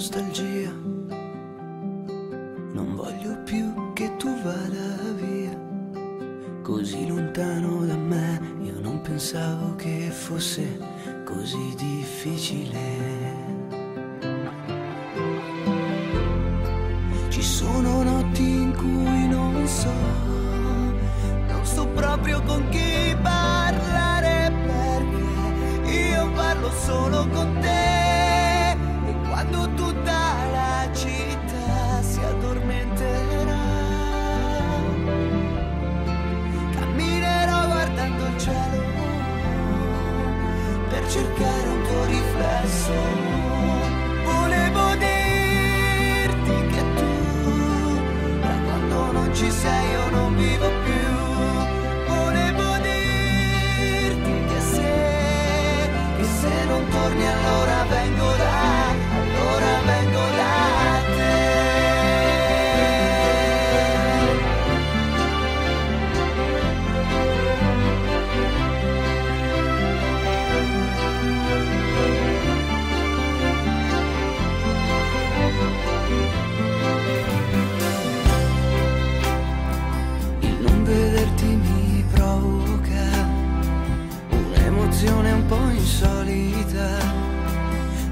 nostalgia. Non voglio più che tu vada via. Così lontano da me, io non pensavo che fosse così difficile. Ci sono notti in cui non so, non so proprio con chi parlare perché io parlo solo con te cercare un tuo riflesso. Volevo dirti che tu da quando non ci sei io non vivo più. Volevo dirti che se che se non torni allora insolita,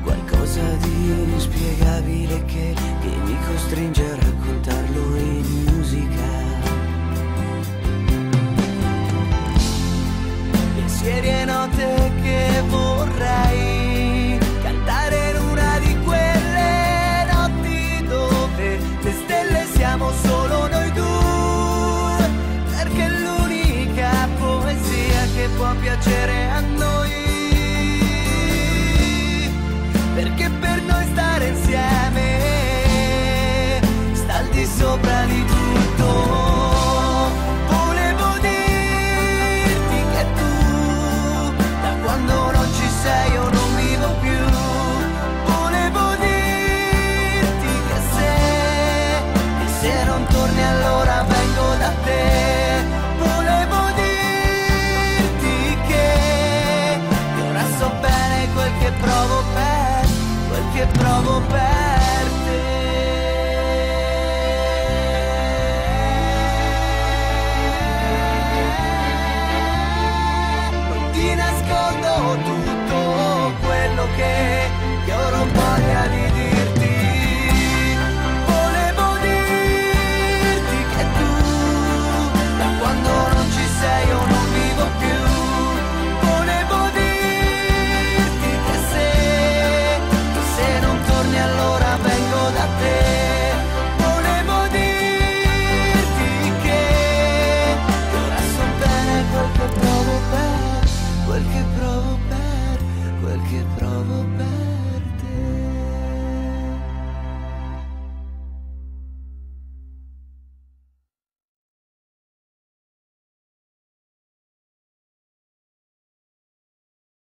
qualcosa di inspiegabile che, che mi costringe a raccontarlo in musica. Pensieri e note che vorrei cantare in una di quelle notti dove le stelle siamo solo noi due, perché l'unica poesia che può piacere a noi.